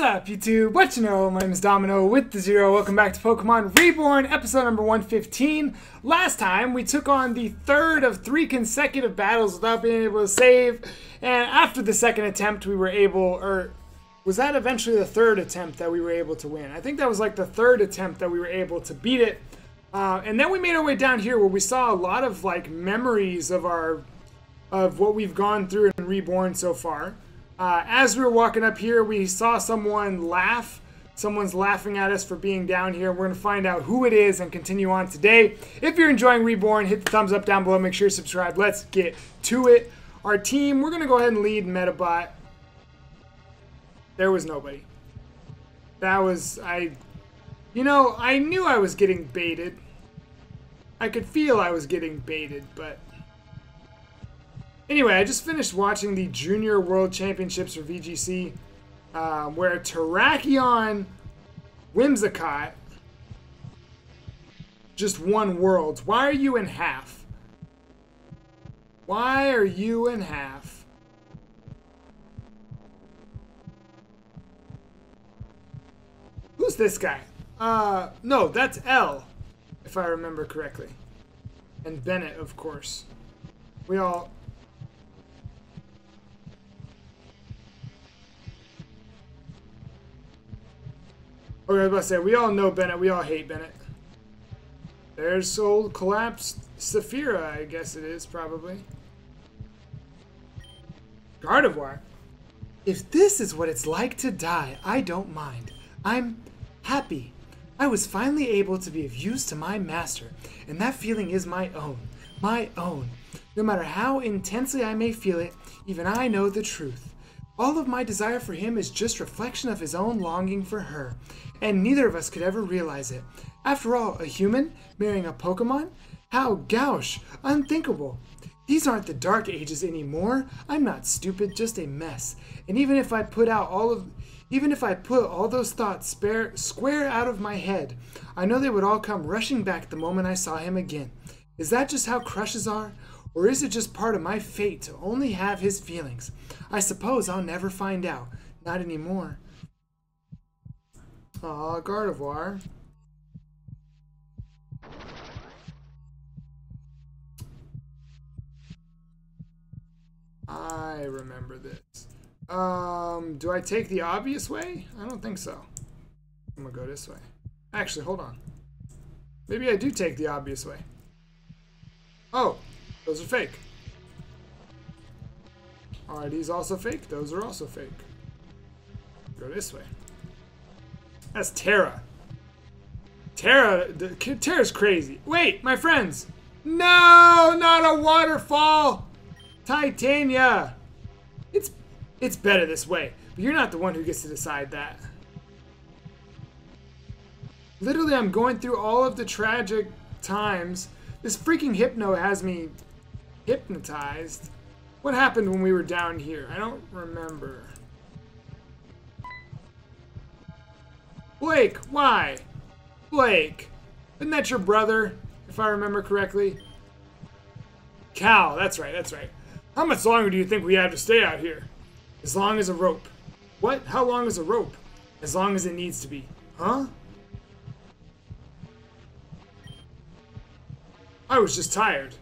What's up, YouTube? What you know? My name is Domino with the Zero. Welcome back to Pokemon Reborn, episode number 115. Last time, we took on the third of three consecutive battles without being able to save, and after the second attempt, we were able, or was that eventually the third attempt that we were able to win? I think that was like the third attempt that we were able to beat it. Uh, and then we made our way down here where we saw a lot of like memories of our, of what we've gone through in Reborn so far. Uh, as we were walking up here, we saw someone laugh. Someone's laughing at us for being down here. We're going to find out who it is and continue on today. If you're enjoying Reborn, hit the thumbs up down below. Make sure you subscribe. Let's get to it. Our team, we're going to go ahead and lead Metabot. There was nobody. That was, I, you know, I knew I was getting baited. I could feel I was getting baited, but Anyway, I just finished watching the Junior World Championships for VGC, um, where Terrakion Whimsicott just won Worlds. Why are you in half? Why are you in half? Who's this guy? Uh, no, that's L, if I remember correctly. And Bennett, of course. We all Okay, I was about to say, we all know Bennett. We all hate Bennett. There's old collapsed Saphira, I guess it is, probably. Gardevoir. If this is what it's like to die, I don't mind. I'm happy. I was finally able to be of use to my master, and that feeling is my own. My own. No matter how intensely I may feel it, even I know the truth. All of my desire for him is just reflection of his own longing for her, and neither of us could ever realize it. After all, a human marrying a Pokemon? How gauche! Unthinkable! These aren't the dark ages anymore. I'm not stupid, just a mess. And even if I put out all of even if I put all those thoughts spare, square out of my head, I know they would all come rushing back the moment I saw him again. Is that just how crushes are? Or is it just part of my fate to only have his feelings? I suppose I'll never find out. Not anymore. Aw, Gardevoir. I remember this. Um, do I take the obvious way? I don't think so. I'm gonna go this way. Actually, hold on. Maybe I do take the obvious way. Oh, those are fake. Are these also fake? Those are also fake. Go this way. That's Terra. Tera, Terra's crazy. Wait, my friends. No, not a waterfall. Titania. It's it's better this way, but you're not the one who gets to decide that. Literally, I'm going through all of the tragic times. This freaking Hypno has me hypnotized. What happened when we were down here? I don't remember. Blake, why? Blake, isn't that your brother, if I remember correctly? Cal, that's right, that's right. How much longer do you think we have to stay out here? As long as a rope. What? How long is a rope? As long as it needs to be. Huh? I was just tired.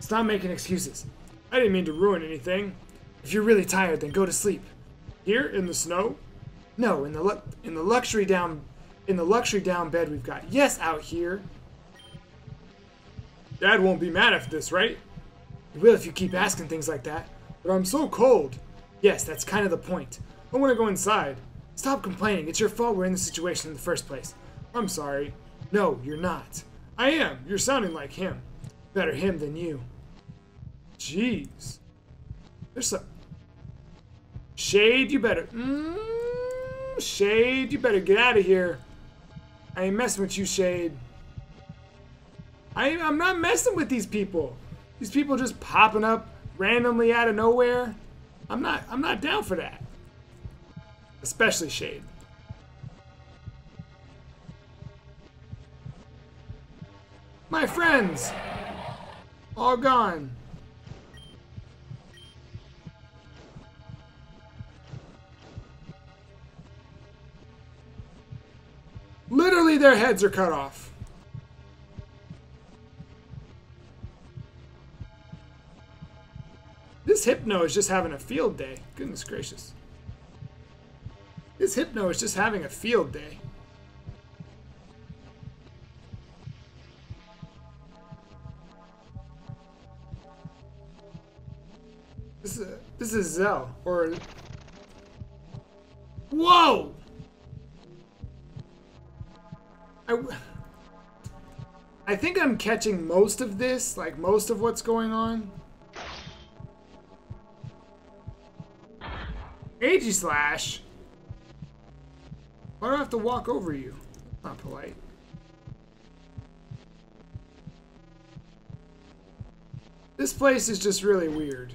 Stop making excuses. I didn't mean to ruin anything. If you're really tired, then go to sleep. Here in the snow? No, in the in the luxury down in the luxury down bed we've got. Yes, out here. Dad won't be mad after this, right? He will if you keep asking things like that. But I'm so cold. Yes, that's kind of the point. I want to go inside. Stop complaining. It's your fault we're in this situation in the first place. I'm sorry. No, you're not. I am. You're sounding like him. Better him than you. Jeez. There's some... Shade, you better... Mm, Shade, you better get out of here. I ain't messing with you, Shade. I, I'm not messing with these people. These people just popping up randomly out of nowhere. I'm not, I'm not down for that. Especially Shade. My friends! All gone. Literally, their heads are cut off. This Hypno is just having a field day. Goodness gracious. This Hypno is just having a field day. This is, this is Zel, or... Whoa! I, I think I'm catching most of this, like most of what's going on. Aegislash? Why do I have to walk over you? Not polite. This place is just really weird.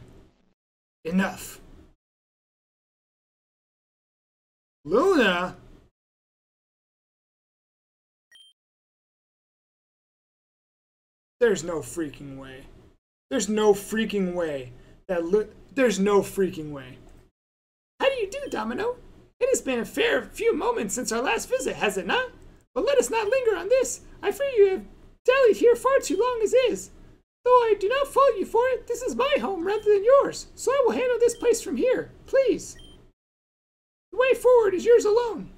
Enough. Luna? There's no freaking way. There's no freaking way. That Lu There's no freaking way. How do you do, Domino? It has been a fair few moments since our last visit, has it not? But let us not linger on this. I fear you have dallied here far too long as is. Though I do not fault you for it, this is my home rather than yours, so I will handle this place from here. Please. The way forward is yours alone.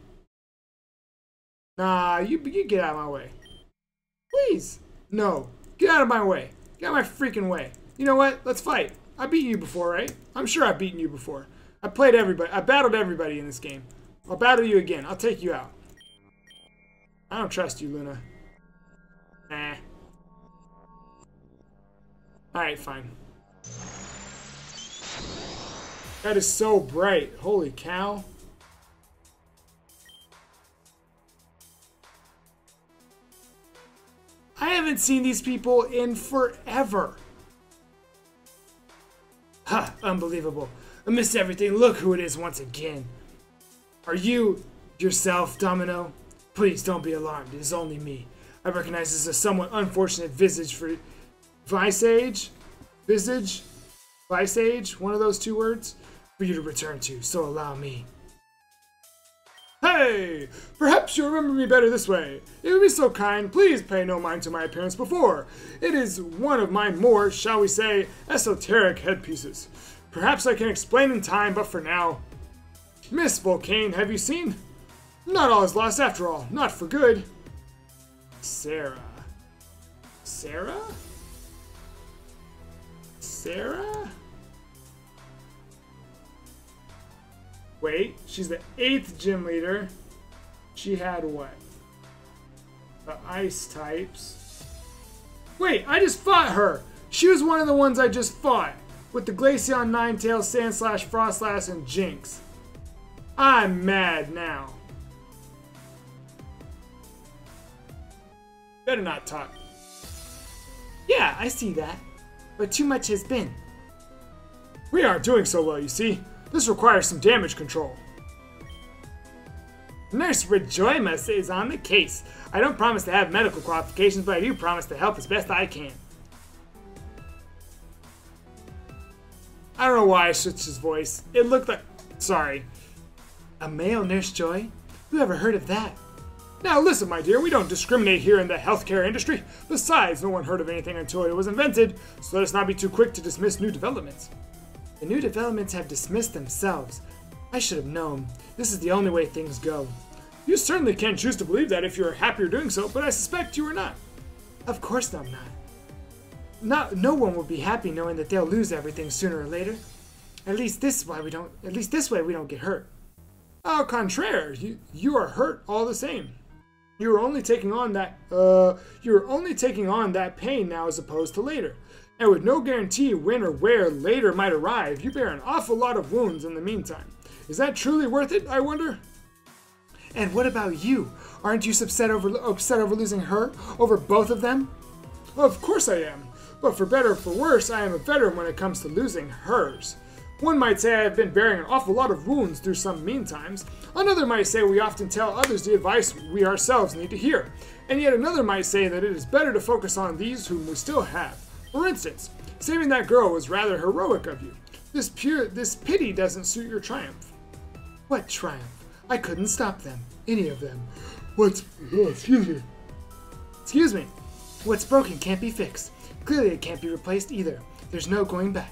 Nah, you, you get out of my way. Please. No. Get out of my way. Get out of my freaking way. You know what? Let's fight. I beat you before, right? I'm sure I've beaten you before. I played everybody. I battled everybody in this game. I'll battle you again. I'll take you out. I don't trust you, Luna. Nah. Alright, fine. That is so bright. Holy cow. I haven't seen these people in forever. Ha, unbelievable. I missed everything. Look who it is once again. Are you yourself, Domino? Please don't be alarmed. It is only me. I recognize this as a somewhat unfortunate visage for Vice Age? Visage? Vice Age? One of those two words? For you to return to, so allow me. Hey! Perhaps you remember me better this way. It would be so kind, please pay no mind to my appearance before. It is one of my more, shall we say, esoteric headpieces. Perhaps I can explain in time, but for now. Miss Volcane, have you seen? Not all is lost after all, not for good. Serra. Serra? Serra? Wait, she's the eighth gym leader. She had what? The ice types. Wait, I just fought her! She was one of the ones I just fought with the Glaceon, Ninetales, Sandslash, Froslass, and Jynx. I'm mad now. Better not talk. Yeah, I see that. But too much has been. We aren't doing so well, you see. This requires some damage control. Nurse Rejoimus is on the case. I don't promise to have medical qualifications, but I do promise to help as best I can. I don't know why I switched his voice. It looked like. Sorry. A male Nurse Joy? Who ever heard of that? Now listen, my dear, we don't discriminate here in the healthcare industry. Besides, no one heard of anything until it was invented, so let us not be too quick to dismiss new developments. The new developments have dismissed themselves. I should have known. This is the only way things go. You certainly can choose to believe that if you're happier doing so, but I suspect you are not. Of course I'm not. Not, no one will be happy knowing that they'll lose everything sooner or later. At least this why we don't. At least this way we don't get hurt. Au contraire, you you are hurt all the same. You are only taking on that. Uh, you are only taking on that pain now as opposed to later. And with no guarantee when or where later might arrive, you bear an awful lot of wounds in the meantime. Is that truly worth it? I wonder. And what about you? Aren't you upset over upset over losing her? Over both of them? Of course I am. But for better or for worse, I am a veteran when it comes to losing hers. One might say I have been bearing an awful lot of wounds through some mean times. Another might say we often tell others the advice we ourselves need to hear. And yet another might say that it is better to focus on these whom we still have. For instance, saving that girl was rather heroic of you. This pure this pity doesn't suit your triumph. What triumph? I couldn't stop them. Any of them. What's. Oh, excuse me. Excuse me. What's broken can't be fixed. Clearly, it can't be replaced either. There's no going back.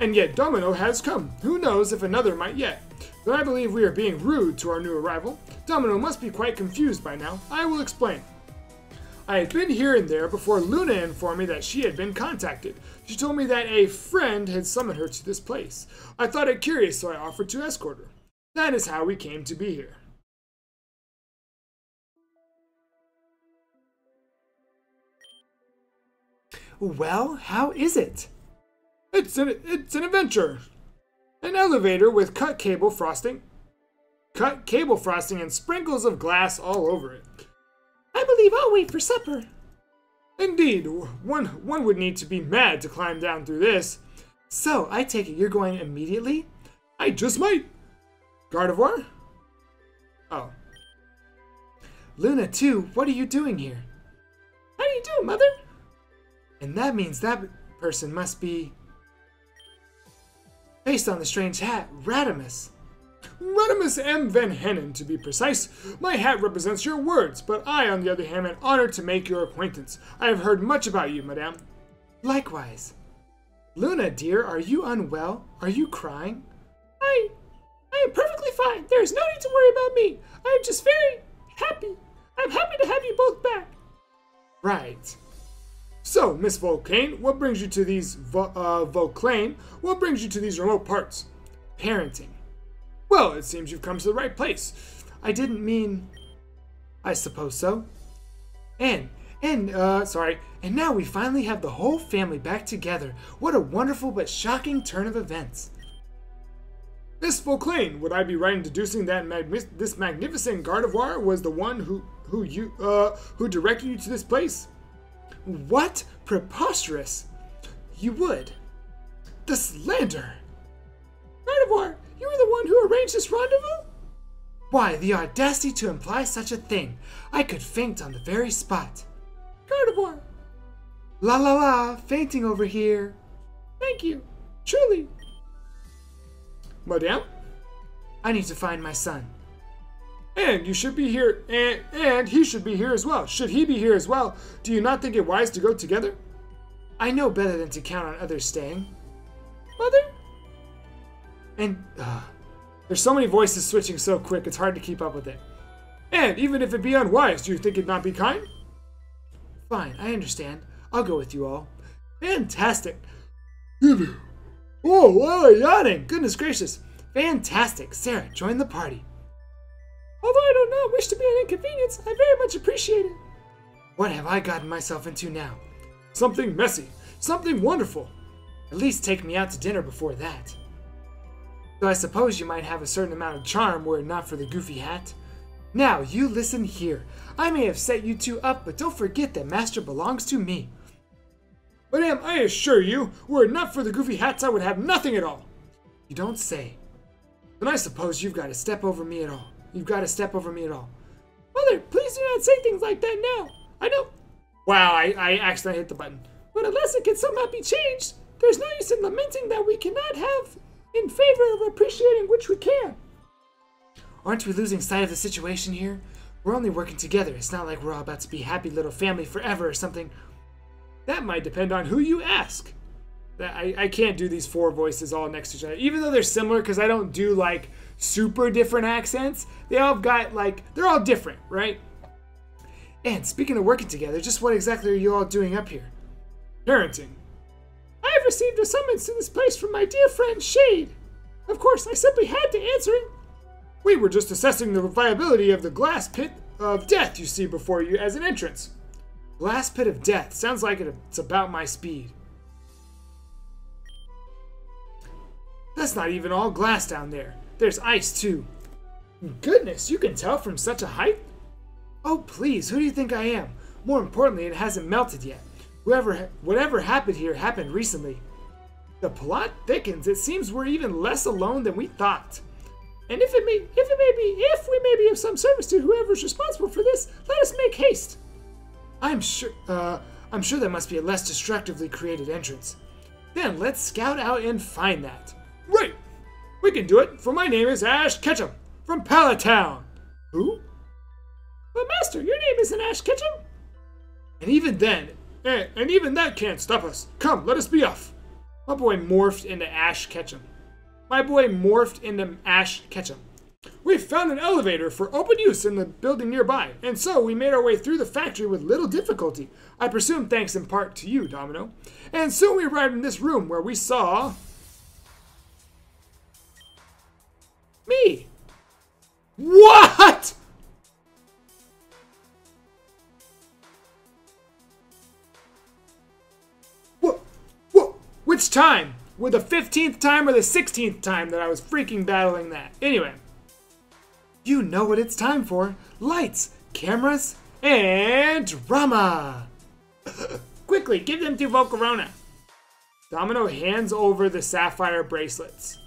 And yet, Domino has come. Who knows if another might yet? Though I believe we are being rude to our new arrival, Domino must be quite confused by now. I will explain. I had been here and there before Luna informed me that she had been contacted. She told me that a friend had summoned her to this place. I thought it curious, so I offered to escort her. That is how we came to be here. Well, how is it? It's an, it's an adventure. An elevator with cut cable frosting. Cut cable frosting and sprinkles of glass all over it. Believe I'll wait for supper. Indeed, one, one would need to be mad to climb down through this. So, I take it you're going immediately? I just might. Gardevoir? Oh. Luna, too, what are you doing here? How do you do, Mother? And that means that person must be. Based on the strange hat, Radomus. Radomus M. Van Hennen, to be precise. My hat represents your words, but I, on the other hand, am honored to make your acquaintance. I have heard much about you, madame. Likewise. Luna, dear, are you unwell? Are you crying? I. I am perfectly fine. There is no need to worry about me. I am just very happy. I'm happy to have you both back. Right. So, Miss Volcane, what brings you to these Vo- uh, Volclane? What brings you to these remote parts? Parenting. Well, it seems you've come to the right place. I didn't mean. I suppose so. And, and, uh, sorry, and now we finally have the whole family back together. What a wonderful but shocking turn of events. Miss Volclane, would I be right in deducing that this magnificent Gardevoir was the one who, who you, uh, who directed you to this place? What? Preposterous! You would. The slander! Gardevoir, you were the one who arranged this rendezvous? Why, the audacity to imply such a thing! I could faint on the very spot. Gardevoir! La la la, fainting over here. Thank you, truly. Madame? I need to find my son. And you should be here, and, and he should be here as well. Should he be here as well, do you not think it wise to go together? I know better than to count on others staying. Mother? And, uh, there's so many voices switching so quick, it's hard to keep up with it. And even if it be unwise, do you think it not be kind? Fine, I understand. I'll go with you all. Fantastic. Oh, oh, yawning. Goodness gracious. Fantastic. Serra, join the party. Although I do not wish to be an inconvenience, I very much appreciate it. What have I gotten myself into now? Something messy, something wonderful. At least take me out to dinner before that. Though I suppose you might have a certain amount of charm were it not for the goofy hat. Now, you listen here. I may have set you two up, but don't forget that Master belongs to me. Madame, I assure you, were it not for the goofy hats, I would have nothing at all. You don't say. Then I suppose you've got to step over me at all. You've got to step over me at all. Mother, please do not say things like that now. I know. Wow, I, I accidentally hit the button. But unless it can somehow be changed, there's no use in lamenting that we cannot have in favor of appreciating which we can. Aren't we losing sight of the situation here? We're only working together. It's not like we're all about to be happy little family forever or something. That might depend on who you ask. I, I can't do these four voices all next to each other, even though they're similar because I don't do like super different accents. They all got like, they're all different, right? And speaking of working together, just what exactly are you all doing up here? Parenting. I have received a summons to this place from my dear friend Shade. Of course, I simply had to answer it. We were just assessing the viability of the glass pit of death you see before you as an entrance. Glass pit of death. Sounds like it's about my speed. That's not even all glass down there. There's ice too. Goodness, you can tell from such a height? Oh, please, who do you think I am? More importantly, it hasn't melted yet. Whoever, whatever happened here happened recently. The plot thickens. It seems we're even less alone than we thought. And if it may, if it may be, if we may be of some service to whoever's responsible for this, let us make haste. I'm sure, uh, I'm sure there must be a less destructively created entrance. Then let's scout out and find that. Right, we can do it, for my name is Ash Ketchum from Pallet Town. Who? But Master, your name isn't Ash Ketchum. And even then, and even that can't stop us. Come, let us be off. My boy morphed into Ash Ketchum. My boy morphed into Ash Ketchum. We found an elevator for open use in the building nearby, and so we made our way through the factory with little difficulty. I presume thanks in part to you, Domino. And soon we arrived in this room where we saw. me. What? Time? With the 15th time or the 16th time that I was freaking battling that? Anyway. You know what it's time for. Lights, cameras, and drama. Quickly, give them to Volcarona. Domino hands over the sapphire bracelets.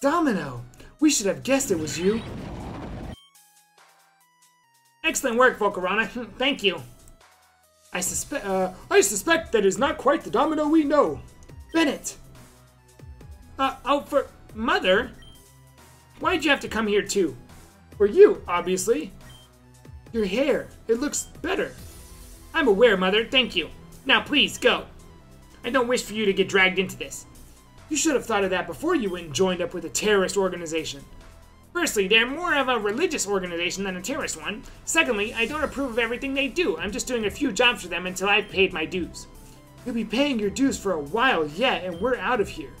Domino, we should have guessed it was you. Excellent work, Volcarona. Thank you. I suspect, uh, I suspect that is not quite the Domino we know. Bennett. Uh, oh, for Mother? Why'd you have to come here too? For you, obviously. Your hair, it looks better. I'm aware, Mother. Thank you. Now, please, go. I don't wish for you to get dragged into this. You should have thought of that before you went and joined up with a terrorist organization. Firstly, they're more of a religious organization than a terrorist one. Secondly, I don't approve of everything they do. I'm just doing a few jobs for them until I've paid my dues. You'll be paying your dues for a while yet, and we're out of here.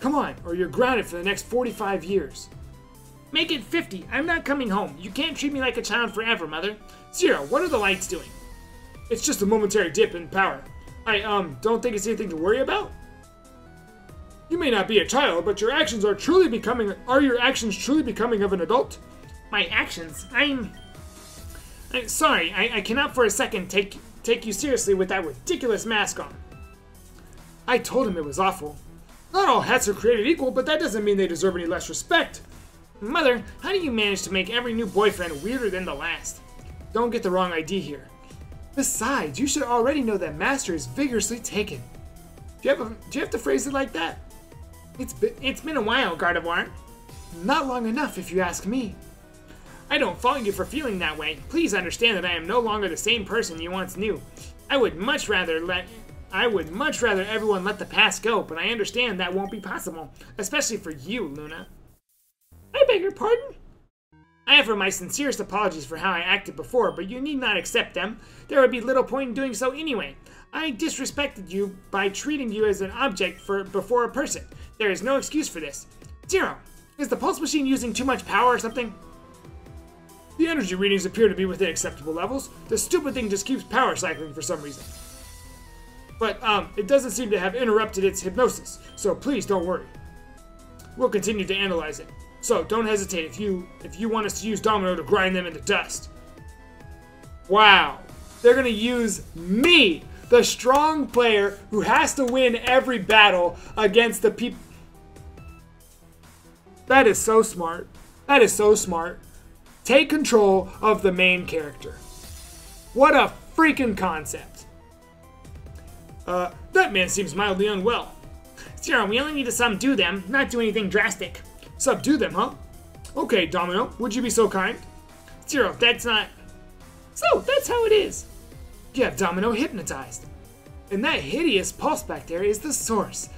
Come on, or you're grounded for the next 45 years. Make it 50. I'm not coming home. You can't treat me like a child forever, Mother. Zero, what are the lights doing? It's just a momentary dip in power. I, um, don't think it's anything to worry about. You may not be a child, but your actions are truly becoming. Are your actions truly becoming of an adult? My actions? I'm. I'm sorry. I, I cannot for a second take take you seriously with that ridiculous mask on. I told him it was awful. Not all hats are created equal, but that doesn't mean they deserve any less respect. Mother, how do you manage to make every new boyfriend weirder than the last? Don't get the wrong idea here. Besides, you should already know that Master is vigorously taken. Do you have, a, do you have to phrase it like that? It's been, it's been a while, Gardevoir. Not long enough, if you ask me. I don't fault you for feeling that way. Please understand that I am no longer the same person you once knew. I would much rather let I would much rather everyone let the past go, but I understand that won't be possible, especially for you, Luna. I beg your pardon? I offer my sincerest apologies for how I acted before, but you need not accept them. There would be little point in doing so anyway. I disrespected you by treating you as an object for before a person. There is no excuse for this. Zero, is the pulse machine using too much power or something? The energy readings appear to be within acceptable levels. The stupid thing just keeps power cycling for some reason. But um, it doesn't seem to have interrupted its hypnosis, so please don't worry. We'll continue to analyze it. So don't hesitate if you if you want us to use Domino to grind them into dust. Wow, they're gonna use me, the strong player who has to win every battle against the people. That is so smart. That is so smart. Take control of the main character. What a freaking concept. Uh, that man seems mildly unwell. Zero, we only need to subdue them, not do anything drastic. Subdue them, huh? Okay, Domino, would you be so kind? Zero, that's not. So, that's how it is. You have Domino hypnotized. And that hideous pulse back there is the source.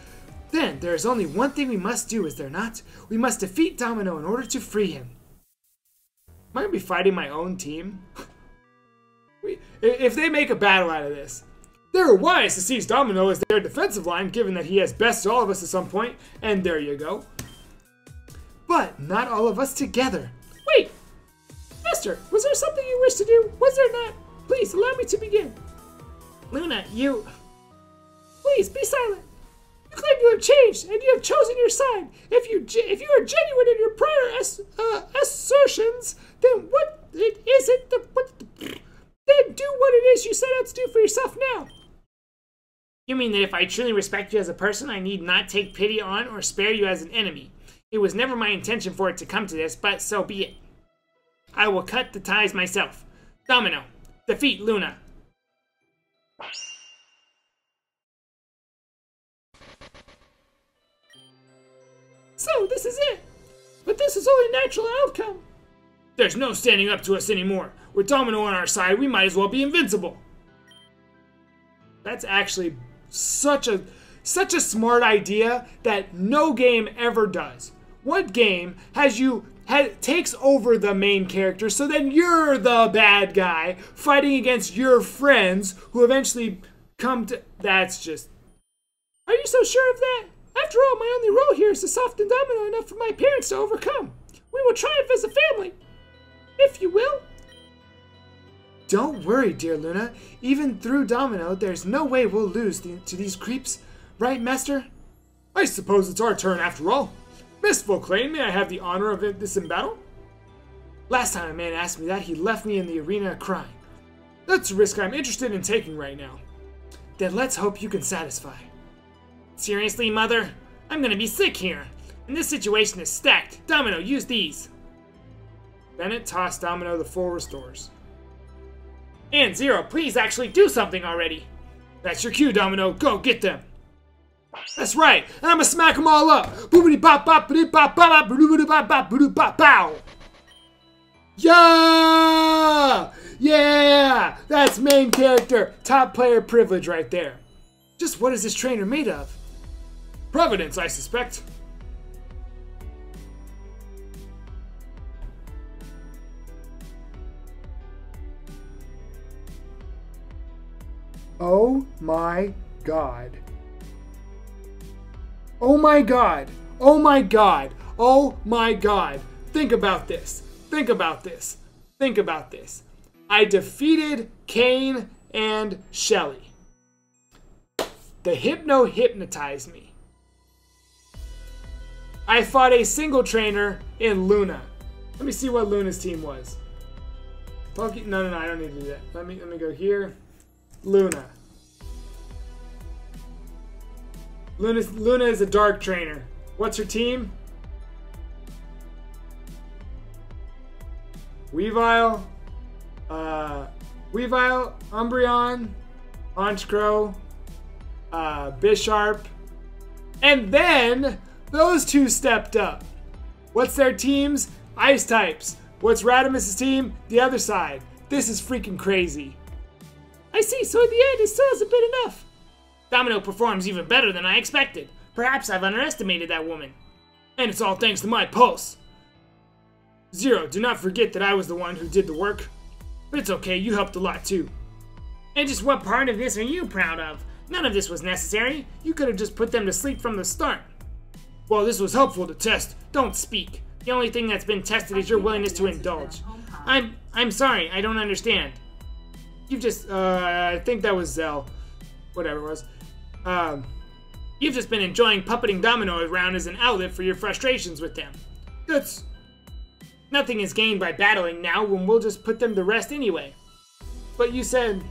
Then, there is only one thing we must do, is there not? We must defeat Domino in order to free him. Am I gonna be fighting my own team? if they make a battle out of this, they're wise to seize Domino as their defensive line, given that he has bested all of us at some point, and there you go. But not all of us together. Wait! Master, was there something you wished to do? Was there not? Please, allow me to begin. Luna, you... Please, be silent. You claim you have changed, and you have chosen your side. If you if you are genuine in your prior as, uh, assertions, then what it is it the, what the, then do what it is you set out to do for yourself now. You mean that if I truly respect you as a person, I need not take pity on or spare you as an enemy? It was never my intention for it to come to this, but so be it. I will cut the ties myself. Domino, defeat Luna. So, this is it. But this is only natural outcome. There's no standing up to us anymore. With Domino on our side, we might as well be invincible. That's actually such a such a smart idea that no game ever does. What game has you takes over the main character so then you're the bad guy fighting against your friends who eventually come to that's just Are you so sure of that? After all, my only role here is to soften Domino enough for my parents to overcome. We will triumph as a family, if you will. Don't worry, dear Luna. Even through Domino, there's no way we'll lose the, to these creeps. Right, Master? I suppose it's our turn after all. Miss Volclane, may I have the honor of this in battle? Last time a man asked me that, he left me in the arena crying. That's a risk I'm interested in taking right now. Then let's hope you can satisfy. Seriously, Mother? I'm gonna be sick here. And this situation is stacked. Domino, use these. Bennett tossed Domino the full restores. And Zero, please actually do something already. That's your cue, Domino. Go get them. That's right. And I'm gonna smack them all up. Boobity bop bop boop bop bop boop bop bop boop bop bow. Yeah! Yeah! That's main character, top player privilege right there. Just what is this trainer made of? Providence, I suspect. Oh my god. Oh my god. Oh my god. Oh my god. Think about this. Think about this. Think about this. I defeated Cain and Shelly. The Hypno hypnotized me. I fought a single trainer in Luna. Let me see what Luna's team was. no, no, no, I don't need to do that. Let me let me go here. Luna. Luna, Luna is a dark trainer. What's her team? Weavile, uh, Weavile, Umbreon, Honchkrow, uh, Bisharp, and then those two stepped up. What's their teams? Ice types. What's Radomus's team? The other side. This is freaking crazy. I see, so in the end, it still hasn't been enough. Domino performs even better than I expected. Perhaps I've underestimated that woman. And it's all thanks to my pulse. Zero, do not forget that I was the one who did the work. But it's okay, you helped a lot too. And just what part of this are you proud of? None of this was necessary. You could have just put them to sleep from the start. Well, this was helpful to test. Don't speak. The only thing that's been tested is your willingness to indulge. I'm I'm sorry, I don't understand. You've just uh I think that was Zel. Whatever it was. Um You've just been enjoying puppeting Domino around as an outlet for your frustrations with them. That's nothing is gained by battling now when we'll just put them to rest anyway. But you said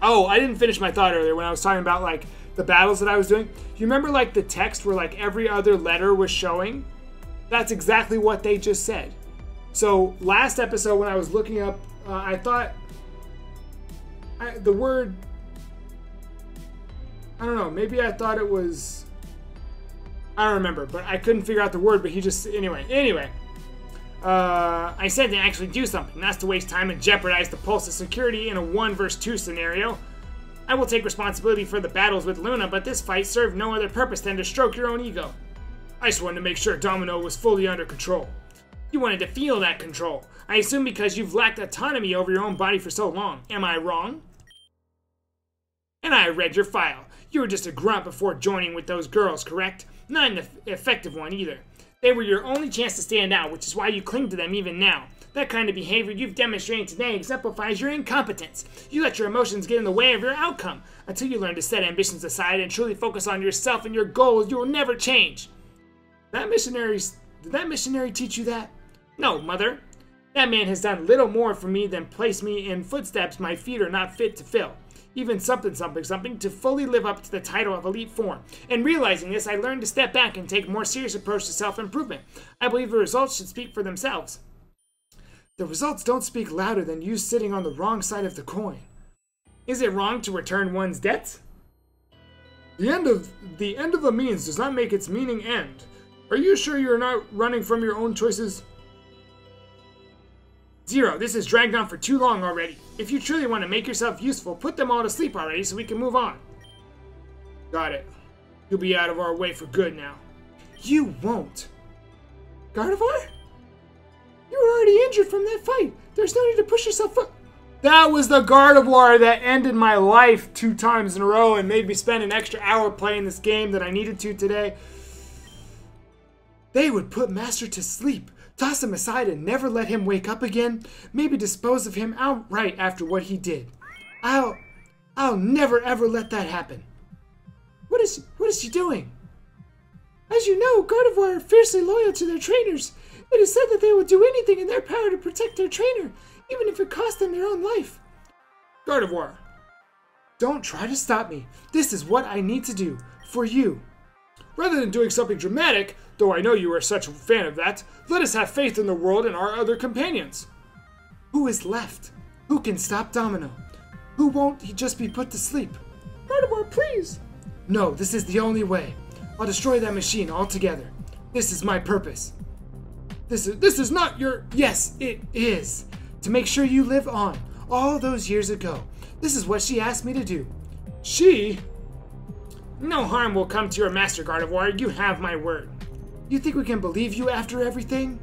Oh, I didn't finish my thought earlier when I was talking about like the battles that I was doing. You remember like the text where like every other letter was showing? That's exactly what they just said. So last episode when I was looking up, uh, I thought I, the word. I don't know. Maybe I thought it was. I don't remember, but I couldn't figure out the word. But he just anyway. Anyway, uh, I said to actually do something, not to waste time and jeopardize the pulse of security in a one versus two scenario. I will take responsibility for the battles with Luna, but this fight served no other purpose than to stroke your own ego. I just wanted to make sure Domino was fully under control. You wanted to feel that control. I assume because you've lacked autonomy over your own body for so long. Am I wrong? And I read your file. You were just a grunt before joining with those girls, correct? Not an effective one either. They were your only chance to stand out, which is why you cling to them even now. That kind of behavior you've demonstrated today exemplifies your incompetence. You let your emotions get in the way of your outcome. Until you learn to set ambitions aside and truly focus on yourself and your goals, you will never change. That missionary, did that missionary teach you that? No, mother. That man has done little more for me than place me in footsteps my feet are not fit to fill. Even something, something, something to fully live up to the title of elite form. And realizing this, I learned to step back and take a more serious approach to self improvement. I believe the results should speak for themselves. The results don't speak louder than you sitting on the wrong side of the coin. Is it wrong to return one's debts? The end of the end of a means does not make its meaning end. Are you sure you're not running from your own choices? Zero, this has dragged on for too long already. If you truly want to make yourself useful, put them all to sleep already so we can move on. Got it. You'll be out of our way for good now. You won't. Gardevoir? You were already injured from that fight. There's no need to push yourself. That was the Gardevoir that ended my life two times in a row and made me spend an extra hour playing this game that I needed to today. They would put Master to sleep, toss him aside and never let him wake up again, maybe dispose of him outright after what he did. I'll I'll never ever let that happen. What is what is she doing? As you know, Gardevoir are fiercely loyal to their trainers. It is said that they will do anything in their power to protect their trainer, even if it costs them their own life. Gardevoir. Don't try to stop me. This is what I need to do. For you. Rather than doing something dramatic, though I know you are such a fan of that, let us have faith in the world and our other companions. Who is left? Who can stop Domino? Who won't he just be put to sleep? Gardevoir, please! No, this is the only way. I'll destroy that machine altogether. This is my purpose. This is this is not your Yes, it is. To make sure you live on. All those years ago. This is what she asked me to do. She? No harm will come to your master, Gardevoir. You have my word. You think we can believe you after everything?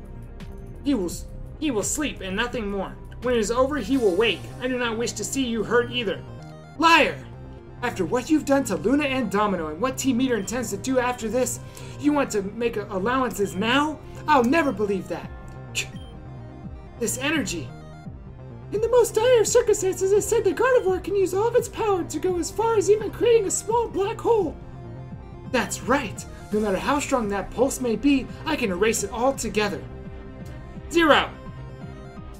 He will he will sleep and nothing more. When it is over, he will wake. I do not wish to see you hurt either. Liar! After what you've done to Luna and Domino and what Team Meteor intends to do after this, you want to make allowances now? I'll never believe that. This energy. In the most dire of circumstances, it said the Gardevoir can use all of its power to go as far as even creating a small black hole. That's right. No matter how strong that pulse may be, I can erase it all together. Zero!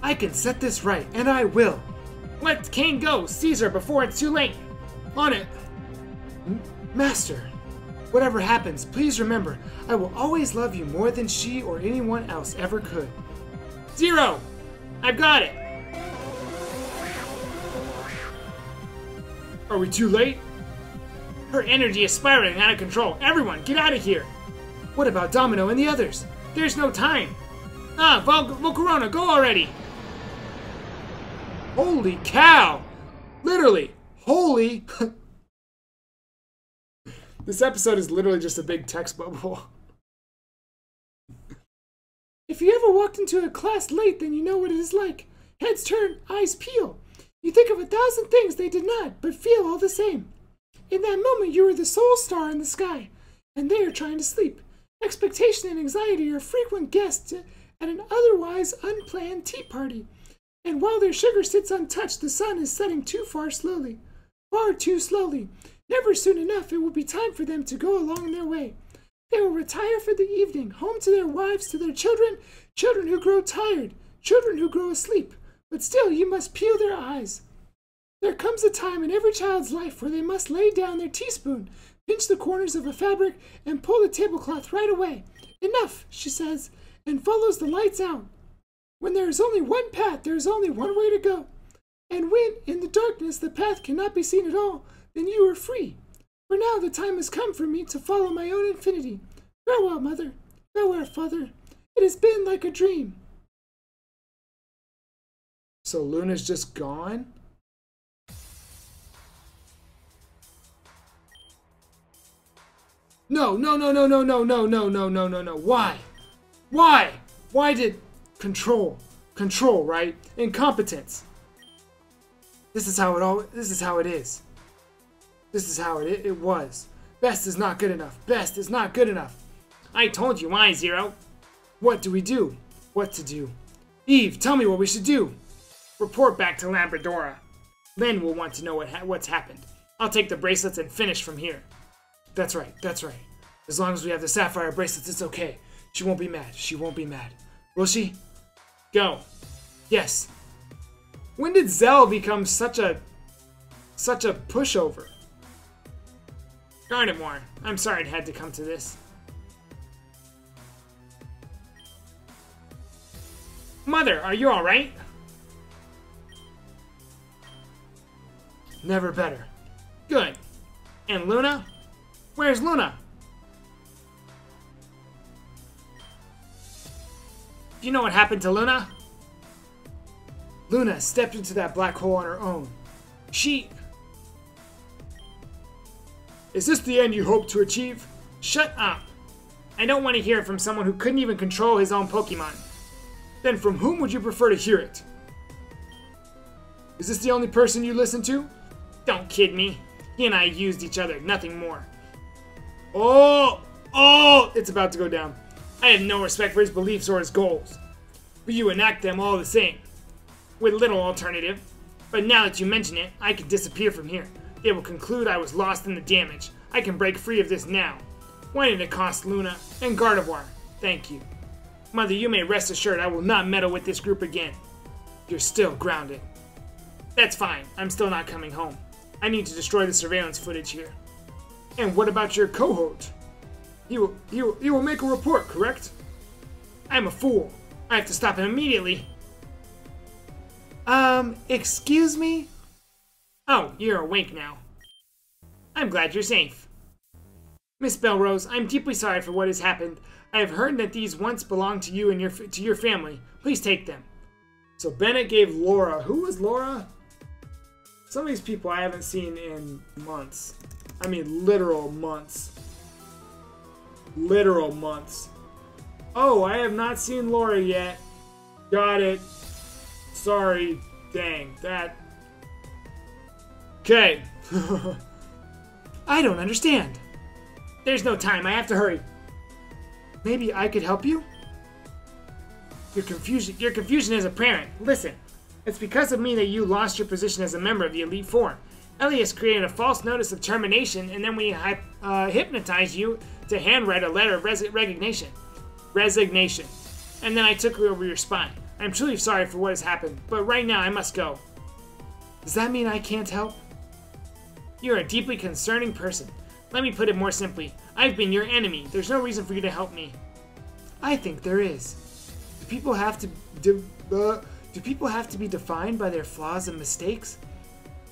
I can set this right, and I will. Let Kane go, Caesar, before it's too late. On it. M- Master, whatever happens, please remember, I will always love you more than she or anyone else ever could. Zero! I've got it! Are we too late? Her energy is spiraling out of control. Everyone, get out of here! What about Domino and the others? There's no time. Ah, Vol- Volcarona, go already! Holy cow! Literally, holy. this episode is literally just a big text bubble. If you ever walked into a class late, then you know what it is like. Heads turn, eyes peel. You think of a thousand things they did not, but feel all the same. In that moment, you are the sole star in the sky, and they are trying to sleep. Expectation and anxiety are frequent guests at an otherwise unplanned tea party. And while their sugar sits untouched, the sun is setting too far slowly. Far too slowly. Never soon enough, it will be time for them to go along their way. They will retire for the evening, home to their wives, to their children, children who grow tired, children who grow asleep. But still, you must peel their eyes. There comes a time in every child's life where they must lay down their teaspoon, pinch the corners of a fabric, and pull the tablecloth right away. Enough, she says, and follows the lights out. When there is only one path, there is only one way to go. And when, in the darkness, the path cannot be seen at all, then you are free. For now the time has come for me to follow my own infinity. Farewell, mother. Farewell, father. It has been like a dream. So Luna's just gone? No, no, no, no, no, no, no, no, no, no, no, no. Why? Why? Why did control, control, right? Incompetence. This is how it all. This is how it is. This is how it it was. Best is not good enough. Best is not good enough. I told you why, Zero. What do we do? What to do? Eve, tell me what we should do. Report back to Labradora. Then we'll want to know what ha- what's happened. I'll take the bracelets and finish from here. That's right, that's right. As long as we have the sapphire bracelets, it's okay. She won't be mad. She won't be mad. Will she? Go. Yes. When did Zel become such a such a pushover? Gardevoir, I'm sorry it had to come to this. Mother, are you alright? Never better. Good. And Luna? Where's Luna? Do you know what happened to Luna? Luna stepped into that black hole on her own. She. Is this the end you hope to achieve? Shut up. I don't want to hear it from someone who couldn't even control his own Pokemon. Then from whom would you prefer to hear it? Is this the only person you listen to? Don't kid me. He and I used each other, nothing more. Oh! Oh! It's about to go down. I have no respect for his beliefs or his goals. But you enact them all the same. With little alternative. But now that you mention it, I can disappear from here. They will conclude I was lost in the damage. I can break free of this now. Why did it cost Luna and Gardevoir? Thank you. Mother, you may rest assured I will not meddle with this group again. You're still grounded. That's fine. I'm still not coming home. I need to destroy the surveillance footage here. And what about your cohort? He will, he will, he will make a report, correct? I'm a fool. I have to stop him immediately. Um, excuse me? Oh, you're awake now. I'm glad you're safe. Miss Belrose, I'm deeply sorry for what has happened. I have heard that these once belonged to you and your to your family. Please take them. So Bennett gave Laura. Who was Laura? Some of these people I haven't seen in months. I mean, literal months. Literal months. Oh, I have not seen Laura yet. Got it. Sorry. Dang, that. Okay. I don't understand. There's no time. I have to hurry. Maybe I could help you? Your confusion, your confusion is apparent. Listen, it's because of me that you lost your position as a member of the Elite Four. Elias created a false notice of termination, and then we uh, hypnotized you to handwrite a letter of res- resignation. Resignation. And then I took over your spot. I'm truly sorry for what has happened, but right now I must go. Does that mean I can't help? You're a deeply concerning person. Let me put it more simply. I've been your enemy. There's no reason for you to help me. I think there is. Do people have to do, uh, do people have to be defined by their flaws and mistakes?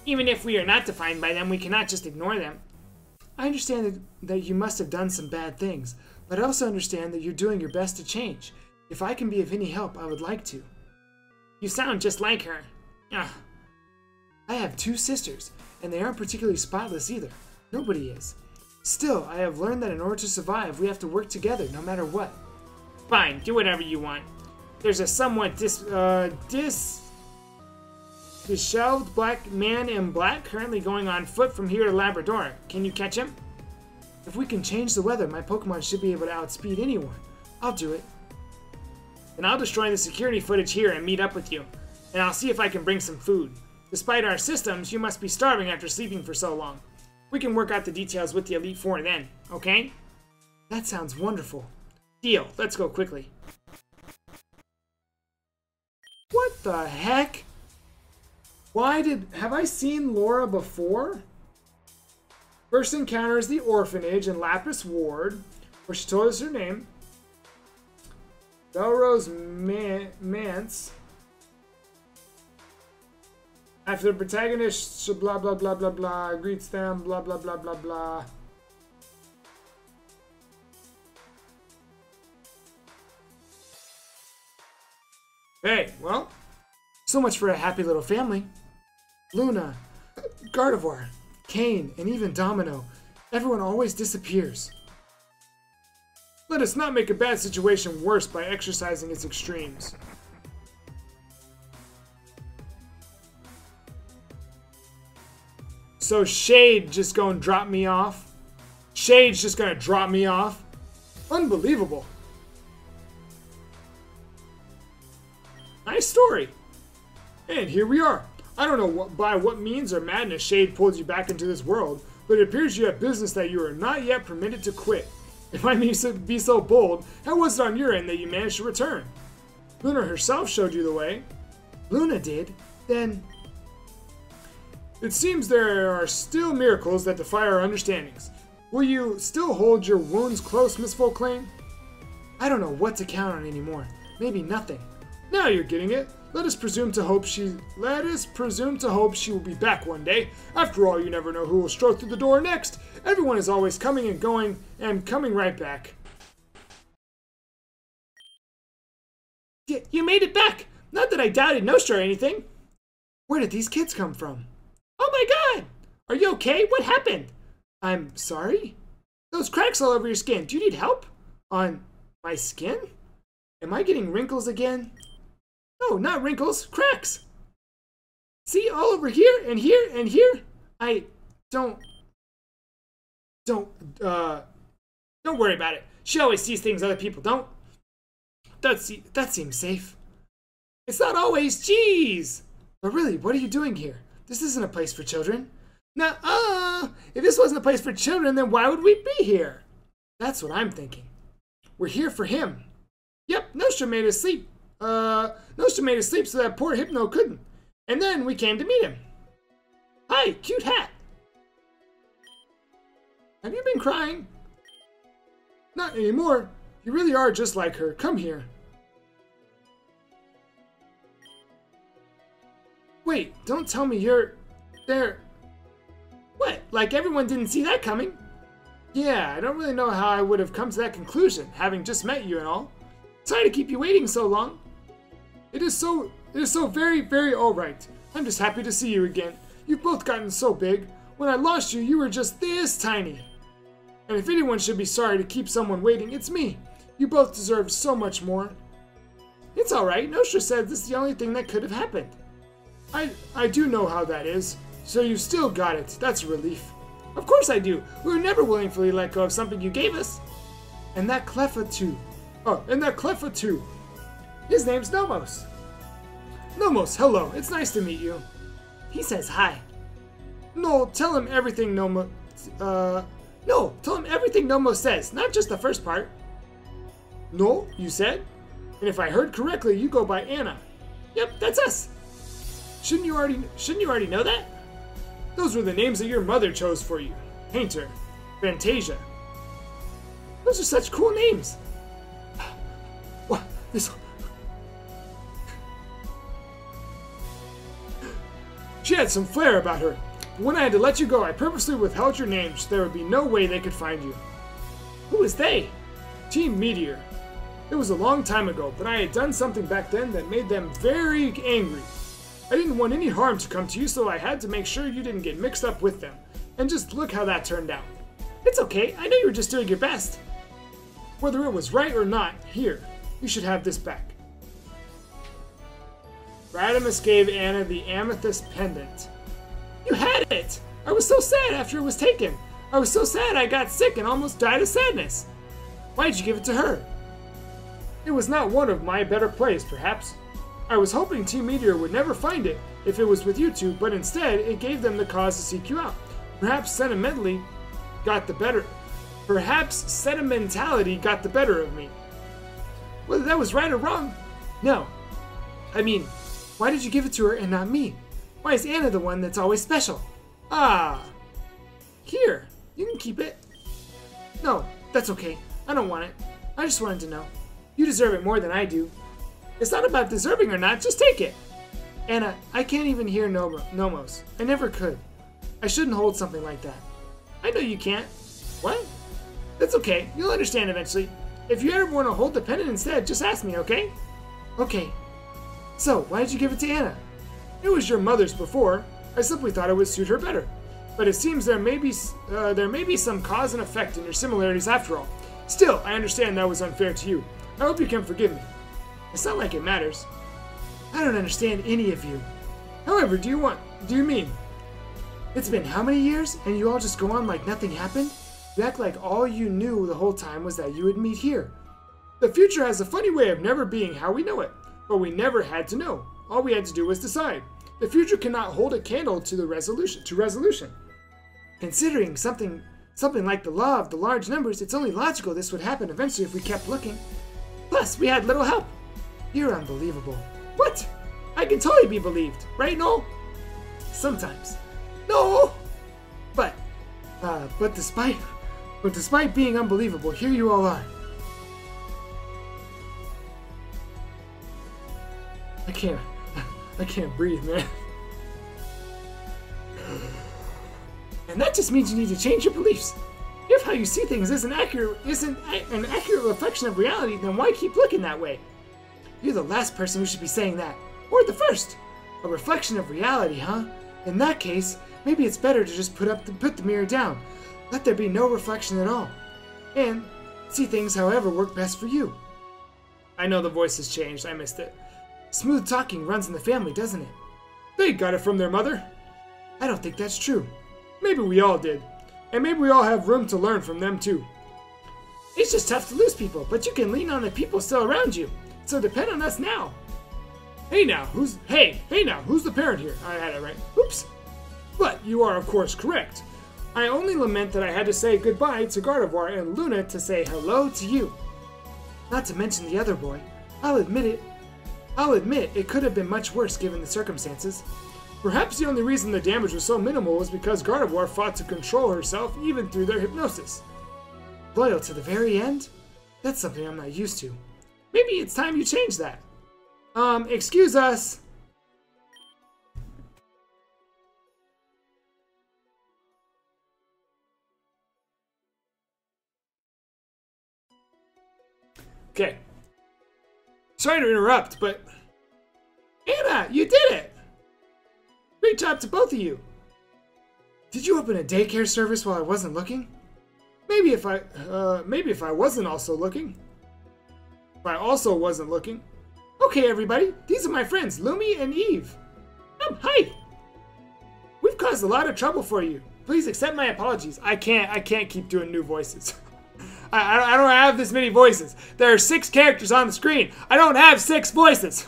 Even if we are not defined by them, we cannot just ignore them. I understand that, you must have done some bad things, but I also understand that you're doing your best to change. If I can be of any help, I would like to. You sound just like her. Ugh. I have two sisters, and they aren't particularly spotless either. Nobody is. Still, I have learned that in order to survive, we have to work together no matter what. Fine, do whatever you want. There's a somewhat dis, uh, dis, disheveled black man in black currently going on foot from here to Labrador. Can you catch him? If we can change the weather, my Pokemon should be able to outspeed anyone. I'll do it. Then I'll destroy the security footage here and meet up with you. And I'll see if I can bring some food. Despite our systems, you must be starving after sleeping for so long. We can work out the details with the Elite Four then, okay? That sounds wonderful. Deal. Let's go quickly. What the heck? Why did... Have I seen Laura before? First encounter is the orphanage in Lapis Ward, where she told us her name. Belrose Man Mance. After the protagonist, blah blah blah blah blah, greets them, blah blah blah blah blah. Hey, well, so much for a happy little family. Luna, Gardevoir, Cain, and even Domino. Everyone always disappears. Let us not make a bad situation worse by exercising its extremes. So Shade just gonna drop me off? Shade's just gonna drop me off? Unbelievable. Nice story. And here we are. I don't know what, by what means or madness Shade pulled you back into this world, but it appears you have business that you are not yet permitted to quit. If I may be so bold, how was it on your end that you managed to return? Luna herself showed you the way. Luna did? Then it seems there are still miracles that defy our understandings. Will you still hold your wounds close, Miss Volclane? I don't know what to count on anymore. Maybe nothing. Now you're getting it. Let us presume to hope she let us presume to hope she will be back one day. After all, you never know who will stroll through the door next. Everyone is always coming and going and coming right back. You made it back! Not that I doubted Nostra or anything. Where did these kids come from? Oh my god! Are you okay? What happened? I'm sorry? Those cracks all over your skin. Do you need help? On my skin? Am I getting wrinkles again? No, not wrinkles, cracks. See, all over here and here and here. I don't. Don't, uh. Don't worry about it. She always sees things other people don't. That, that seems safe. It's not always. Jeez! But really, what are you doing here? This isn't a place for children. Now, uh, if this wasn't a place for children, then why would we be here? That's what I'm thinking. We're here for him. Yep, Nostra made us sleep. Uh, Nostra made us sleep so that poor Hypno couldn't. And then we came to meet him. Hi, cute hat. Have you been crying? Not anymore. You really are just like her. Come here. Wait, don't tell me you're... there. What? Like everyone didn't see that coming? Yeah, I don't really know how I would have come to that conclusion, having just met you and all. Sorry to keep you waiting so long. It is so... it is so very, very alright. I'm just happy to see you again. You've both gotten so big. When I lost you, you were just this tiny. And if anyone should be sorry to keep someone waiting, it's me. You both deserve so much more. It's alright. Nostra said this is the only thing that could have happened. I, I do know how that is. So you still got it. That's a relief. Of course I do. We were never willingly let go of something you gave us. And that Cleffa too. Oh, and that Cleffa too. His name's Nomos. Nomos, hello. It's nice to meet you. He says hi. No, tell him everything Nomos... Uh... No, tell him everything Nomos says, not just the first part. No, you said? And if I heard correctly, you go by Anna. Yep, that's us. Shouldn't you already shouldn't you already know that? Those were the names that your mother chose for you. Painter, Fantasia. Those are such cool names. What? This She had some flair about her. But when I had to let you go, I purposely withheld your name so there would be no way they could find you. Who is they? Team Meteor. It was a long time ago, but I had done something back then that made them very angry. I didn't want any harm to come to you, so I had to make sure you didn't get mixed up with them. And just look how that turned out. It's okay, I know you were just doing your best. Whether it was right or not, here, you should have this back. Radomus gave Anna the amethyst pendant. You had it! I was so sad after it was taken. I was so sad I got sick and almost died of sadness. Why'd you give it to her? It was not one of my better plays, perhaps. I was hoping Team Meteor would never find it if it was with you two, but instead it gave them the cause to seek you out. Perhaps sentimentally got the better. Perhaps sentimentality got the better of me. Whether that was right or wrong, no. I mean, why did you give it to her and not me? Why is Anna the one that's always special? Ah. Here, you can keep it. No, that's okay. I don't want it. I just wanted to know. You deserve it more than I do. It's not about deserving or not, just take it. Anna, I can't even hear Nom- Nomos. I never could. I shouldn't hold something like that. I know you can't. What? That's okay. You'll understand eventually. If you ever want to hold the pendant instead, just ask me, okay? Okay. So, why did you give it to Anna? It was your mother's before. I simply thought it would suit her better. But it seems there may be uh, there may be some cause and effect in your similarities after all. Still, I understand that was unfair to you. I hope you can forgive me. It's not like it matters. I don't understand any of you. However, do you want do you mean? It's been how many years and you all just go on like nothing happened? You act like all you knew the whole time was that you would meet here. The future has a funny way of never being how we know it, but we never had to know. All we had to do was decide. The future cannot hold a candle to the resolution to resolution. Considering something something like the law of the large numbers, it's only logical this would happen eventually if we kept looking. Plus, we had little help. You're unbelievable. What? I can totally be believed, right, Noel? Sometimes. No! But, uh, but despite, but despite being unbelievable, here you all are. I can't, I can't breathe, man. And that just means you need to change your beliefs. If how you see things isn't accurate, isn't an accurate reflection of reality, then why keep looking that way? You're the last person who should be saying that. Or the first? A reflection of reality, huh? In that case, maybe it's better to just put up the, put the mirror down. Let there be no reflection at all. And see things however work best for you. I know the voice has changed. I missed it. Smooth talking runs in the family, doesn't it? They got it from their mother. I don't think that's true. Maybe we all did. And maybe we all have room to learn from them too. It's just tough to lose people, but you can lean on the people still around you. So depend on us now. Hey now, who's hey, hey now, who's the parent here? I had it right. Oops. But you are of course correct. I only lament that I had to say goodbye to Gardevoir and Luna to say hello to you. Not to mention the other boy. I'll admit it. I'll admit it could have been much worse given the circumstances. Perhaps the only reason the damage was so minimal was because Gardevoir fought to control herself even through their hypnosis. Loyal to the very end? That's something I'm not used to. Maybe it's time you change that. Um, excuse us. Okay. Sorry to interrupt, but Anna, you did it! Great job to both of you. Did you open a daycare service while I wasn't looking? Maybe if I, uh, maybe if I wasn't also looking. If I also wasn't looking. Okay, everybody, these are my friends, Lumi and Eve. Hi. We've caused a lot of trouble for you. Please accept my apologies. I can't, I can't keep doing new voices. I, I don't have this many voices. There are six characters on the screen. I don't have six voices.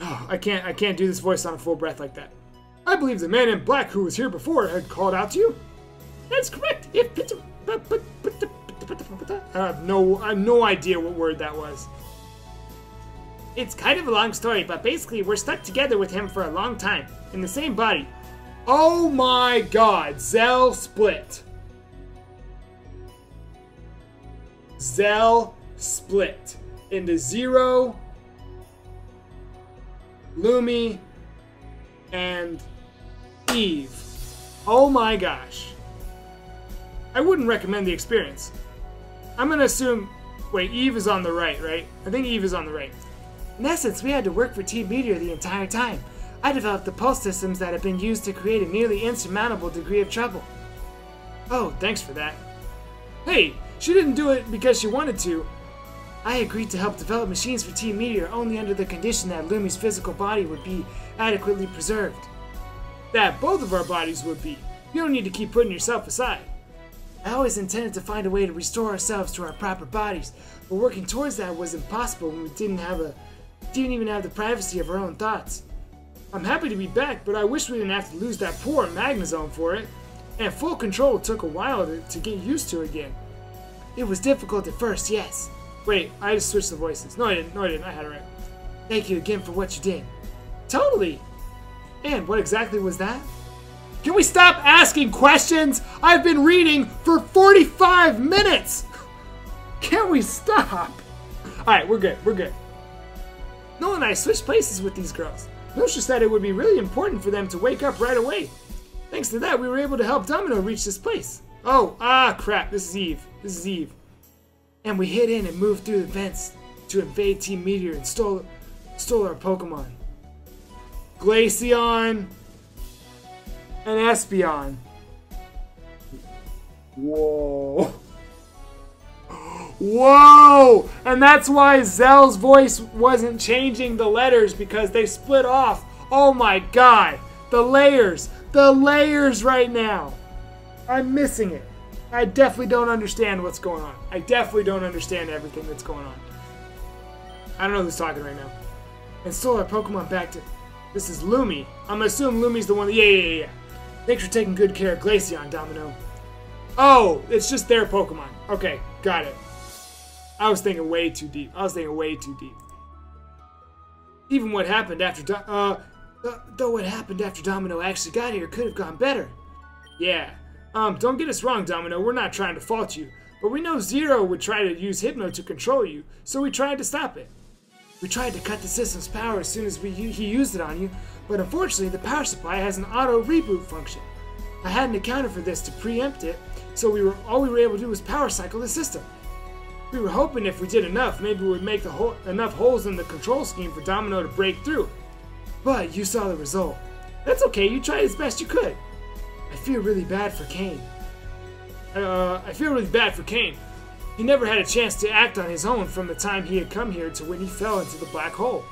Oh, I can't, I can't do this voice on a full breath like that. I believe the man in black who was here before had called out to you. That's correct. If I have no, I have no idea what word that was. It's kind of a long story, but basically we're stuck together with him for a long time in the same body. Oh my god, Zel split. Zel split into Zero, Lumi, and Eve. Oh my gosh. I wouldn't recommend the experience. I'm gonna assume. Wait, Eve is on the right, right? I think Eve is on the right. In essence, we had to work for Team Meteor the entire time. I developed the pulse systems that have been used to create a nearly insurmountable degree of trouble. Oh, thanks for that. Hey, she didn't do it because she wanted to. I agreed to help develop machines for Team Meteor only under the condition that Lumi's physical body would be adequately preserved. That both of our bodies would be. You don't need to keep putting yourself aside. I always intended to find a way to restore ourselves to our proper bodies, but working towards that was impossible when we didn't have a didn't even have the privacy of our own thoughts. I'm happy to be back, but I wish we didn't have to lose that poor Magnezone for it. And full control took a while to, to get used to again. It was difficult at first, yes. Wait, I just switched the voices. No, I didn't. No, I didn't. I had it right. Thank you again for what you did. Totally. And what exactly was that? Can we stop asking questions? I've been reading for 45 minutes. Can't we stop? All right, we're good. We're good. Noah and I switched places with these girls. Nostra said it would be really important for them to wake up right away. Thanks to that, we were able to help Domino reach this place. Oh, ah, crap. This is Eve. This is Eve. And we hid in and moved through the vents to invade Team Meteor and stole, stole our Pokemon. Glaceon and Espeon. Whoa. Whoa! And that's why Zel's voice wasn't changing the letters because they split off. Oh my god! The layers! The layers right now! I'm missing it. I definitely don't understand what's going on. I definitely don't understand everything that's going on. I don't know who's talking right now. And stole our Pokemon back to. This is Lumi. I'm gonna assume Lumi's the one. That, yeah, yeah, yeah, yeah. Thanks for taking good care of Glaceon, Domino. Oh, it's just their Pokemon. Okay, got it. I was thinking way too deep. I was thinking way too deep. Even what happened after Do uh, uh, though what happened after Domino actually got here could have gone better. Yeah. Um, don't get us wrong, Domino. We're not trying to fault you, but we know Zero would try to use Hypno to control you, so we tried to stop it. We tried to cut the system's power as soon as we he used it on you, but unfortunately the power supply has an auto reboot function. I hadn't accounted for this to preempt it, so we were all we were able to do was power cycle the system. We were hoping if we did enough, maybe we'd make hole, enough holes in the control scheme for Domino to break through. But you saw the result. That's okay, you tried as best you could. I feel really bad for Cain. Uh, I feel really bad for Cain. He never had a chance to act on his own from the time he had come here to when he fell into the black hole.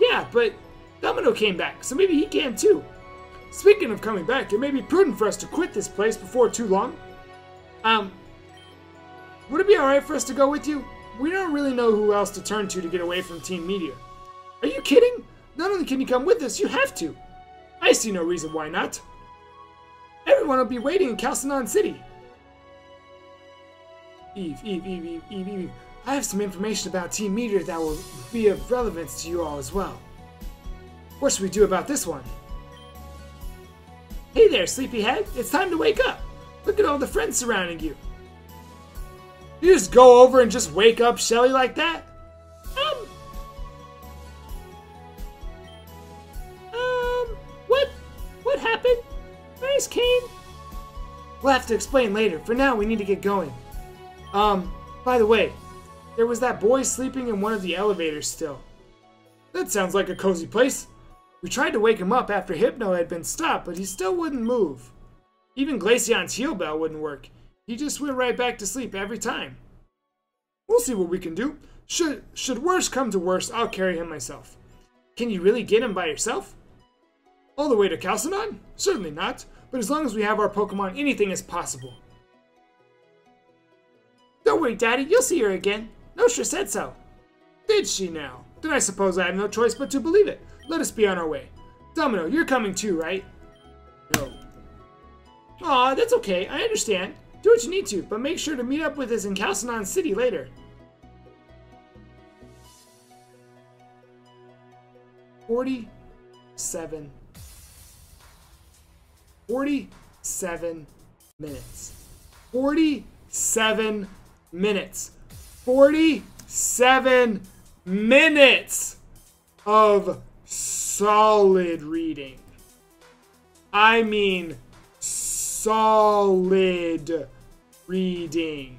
Yeah, but Domino came back, so maybe he can too. Speaking of coming back, it may be prudent for us to quit this place before too long. Um, would it be alright for us to go with you? We don't really know who else to turn to to get away from Team Meteor. Are you kidding? Not only can you come with us, you have to. I see no reason why not. Everyone will be waiting in Calcenon City. Eve, Eve, Eve, Eve, Eve, Eve. I have some information about Team Meteor that will be of relevance to you all as well. What should we do about this one? Hey there, sleepyhead. It's time to wake up. Look at all the friends surrounding you. You just go over and just wake up Shelly like that? Um. Um. What? What happened? Where's Cain? We'll have to explain later. For now, we need to get going. Um, by the way, there was that boy sleeping in one of the elevators still. That sounds like a cozy place. We tried to wake him up after Hypno had been stopped, but he still wouldn't move. Even Glaceon's heal bell wouldn't work. He just went right back to sleep every time. We'll see what we can do. Should should worst come to worst, I'll carry him myself. Can you really get him by yourself? All the way to Calcenon? Certainly not, but as long as we have our Pokemon, anything is possible. Don't worry, Daddy, you'll see her again. Nostra said so. Did she now? Then I suppose I have no choice but to believe it. Let us be on our way. Domino, you're coming too, right? No. Aw, that's okay. I understand. Do what you need to, but make sure to meet up with us in Calcenon City later. Forty-seven. Forty-seven minutes. Forty-seven minutes. Forty-seven minutes of solid reading. I mean, solid reading.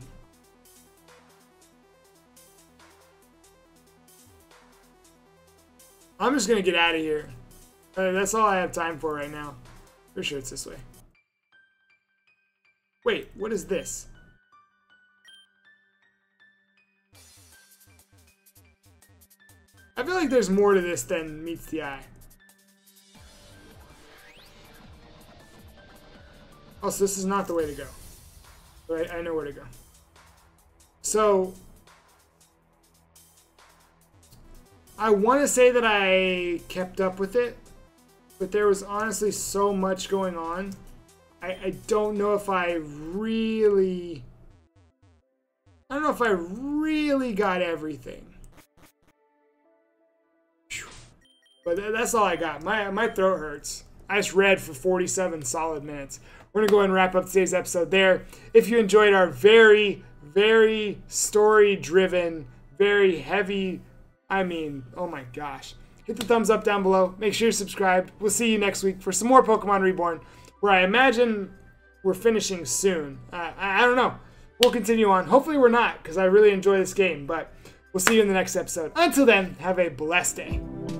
I'm just gonna get out of here. Uh, that's all I have time for right now. For sure it's this way. Wait, what is this? I feel like there's more to this than meets the eye. Oh, so this is not the way to go. Right, I know where to go. So, I want to say that I kept up with it, but there was honestly so much going on. I, I don't know if I really. I don't know if I really got everything. But that's all I got. My, my throat hurts. I just read for 47 solid minutes. We're going to go and wrap up today's episode there. If you enjoyed our very, very story driven, very heavy, I mean, oh my gosh. Hit the thumbs up down below. Make sure you're subscribed. We'll see you next week for some more Pokemon Reborn, where I imagine we're finishing soon. Uh, I, I don't know. We'll continue on. Hopefully, we're not, because I really enjoy this game, but we'll see you in the next episode. Until then, have a blessed day.